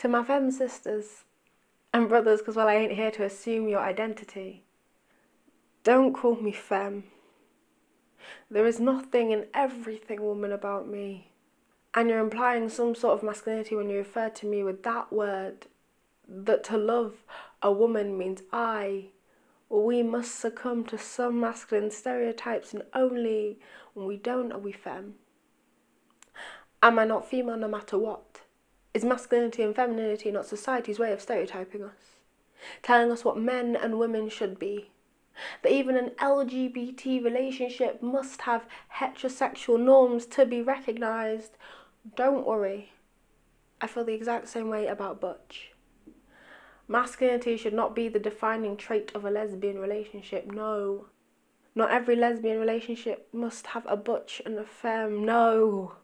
To my femme sisters and brothers, because well, I ain't here to assume your identity. Don't call me femme. There is nothing and everything woman about me. And you're implying some sort of masculinity when you refer to me with that word. That to love a woman means I, or we must succumb to some masculine stereotypes, and only when we don't are we femme. Am I not female no matter what? Is masculinity and femininity not society's way of stereotyping us? Telling us what men and women should be? That even an LGBT relationship must have heterosexual norms to be recognised? Don't worry, I feel the exact same way about Butch. Masculinity should not be the defining trait of a lesbian relationship, no. Not every lesbian relationship must have a butch and a femme, no.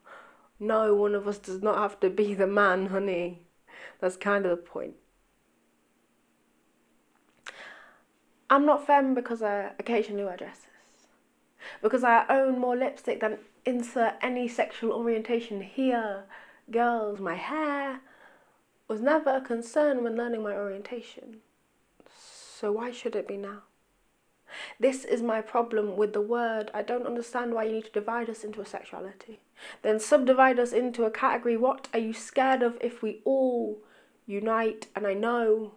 No, one of us does not have to be the man, honey. That's kind of the point. I'm not femme because I occasionally wear dresses. Because I own more lipstick than insert any sexual orientation here. Girls, my hair was never a concern when learning my orientation. So why should it be now? This is my problem with the word. I don't understand why you need to divide us into a sexuality. Then subdivide us into a category. What are you scared of if we all unite? And I know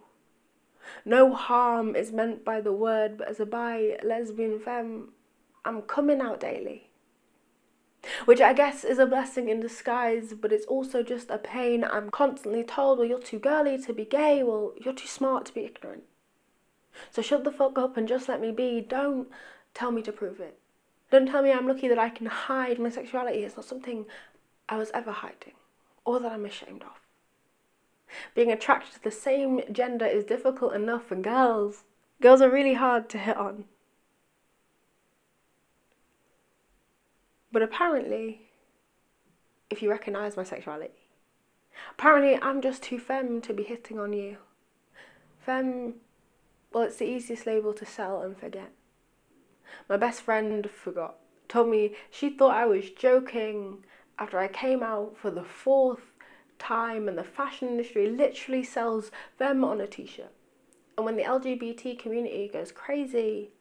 no harm is meant by the word, but as a bi, lesbian, femme, I'm coming out daily. Which I guess is a blessing in disguise, but it's also just a pain. I'm constantly told, well, you're too girly to be gay, well, you're too smart to be ignorant. So shut the fuck up and just let me be. Don't tell me to prove it. Don't tell me I'm lucky that I can hide my sexuality. It's not something I was ever hiding or that I'm ashamed of. Being attracted to the same gender is difficult enough for girls. Girls are really hard to hit on. But apparently, if you recognise my sexuality, apparently I'm just too femme to be hitting on you. Femme well, it's the easiest label to sell and forget. My best friend forgot, told me she thought I was joking after I came out for the fourth time and the fashion industry literally sells them on a t-shirt. And when the LGBT community goes crazy,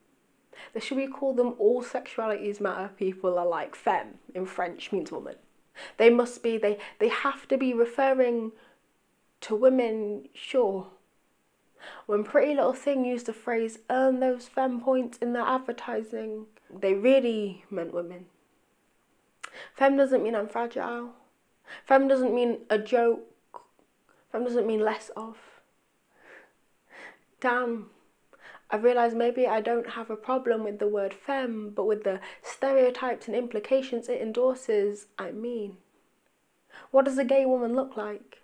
then should we call them all sexualities matter people are like femme in French means woman. They must be, they, they have to be referring to women, sure, when Pretty Little Thing used the phrase earn those femme points in their advertising, they really meant women. Femme doesn't mean I'm fragile. Femme doesn't mean a joke. Femme doesn't mean less of. Damn, I realised maybe I don't have a problem with the word femme, but with the stereotypes and implications it endorses, I mean. What does a gay woman look like?